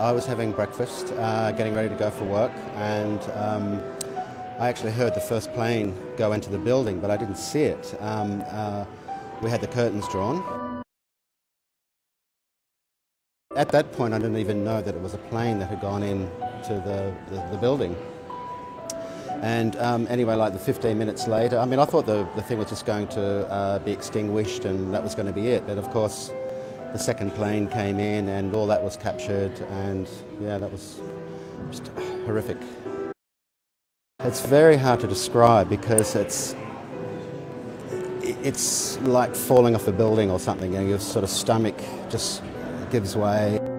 I was having breakfast, uh, getting ready to go for work, and um, I actually heard the first plane go into the building, but I didn't see it. Um, uh, we had the curtains drawn. At that point, I didn't even know that it was a plane that had gone in to the, the, the building. And um, anyway, like the 15 minutes later, I mean, I thought the, the thing was just going to uh, be extinguished and that was going to be it. But of course, the second plane came in and all that was captured and yeah, that was just horrific. It's very hard to describe because it's it's like falling off a building or something and your sort of stomach just gives way.